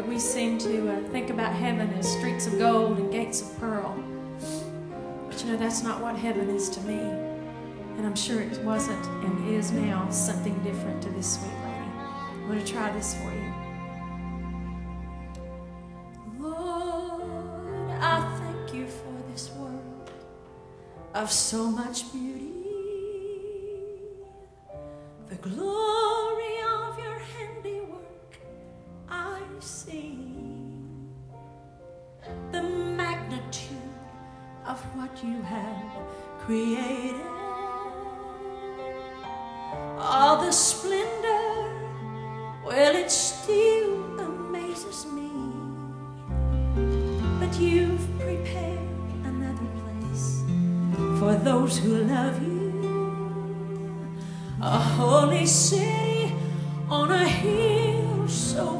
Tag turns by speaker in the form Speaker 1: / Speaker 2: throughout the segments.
Speaker 1: but we seem to uh, think about heaven as streets of gold and gates of pearl. But you know, that's not what heaven is to me. And I'm sure it wasn't and is now something different to this sweet lady. I'm going to try this for you. Lord, I thank you for this world of so much beauty. The glory of what you have created. All the splendor, well, it still amazes me. But you've prepared another place for those who love you. A holy city on a hill so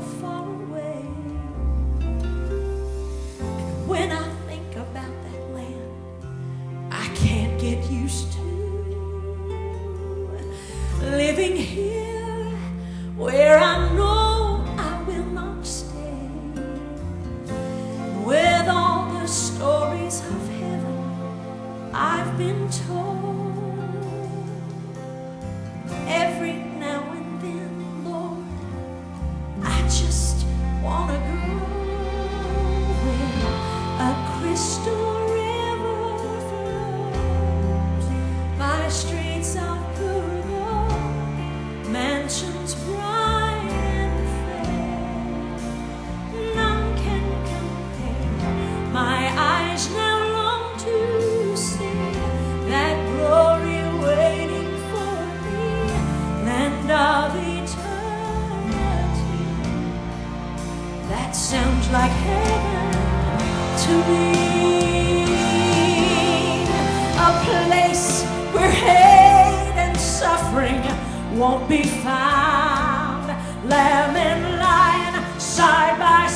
Speaker 1: living here where I know I will not stay. With all the stories of heaven I've been told. Every now and then, Lord, I just like heaven to me. A place where hate and suffering won't be found. Lamb and lion side by side.